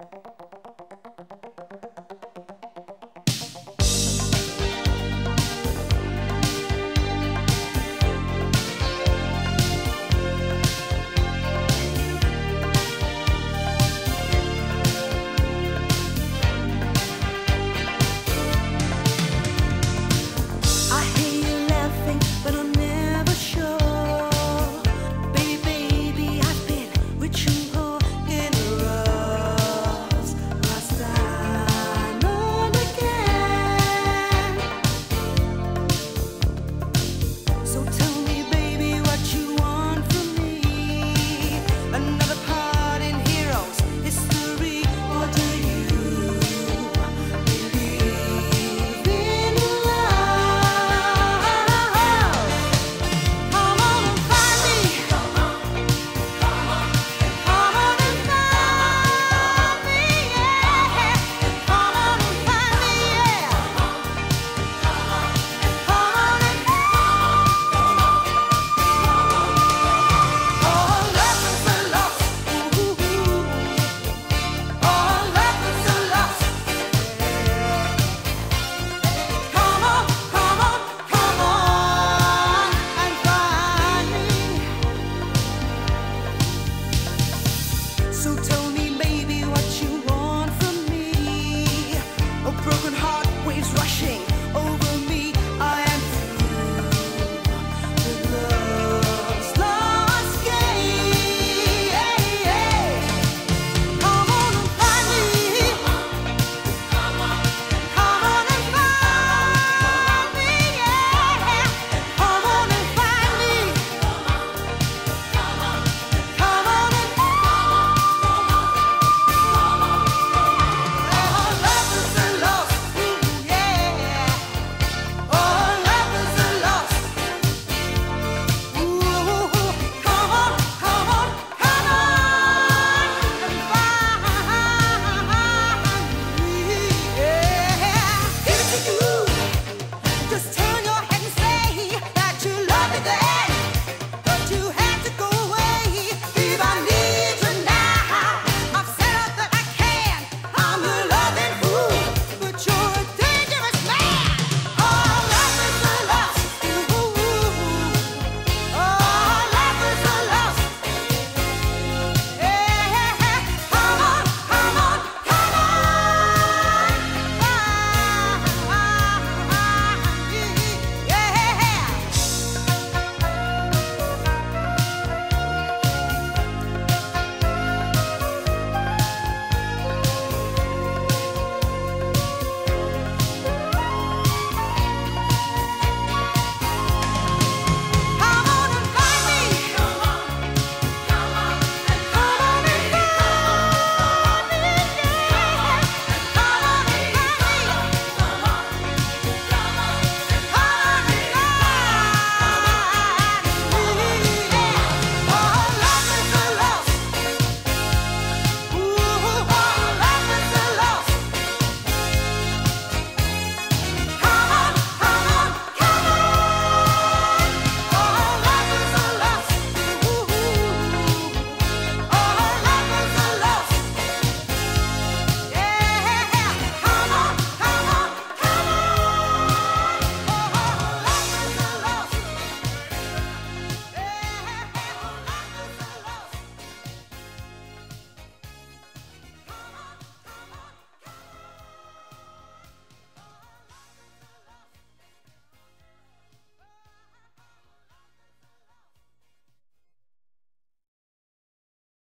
Thank so tough.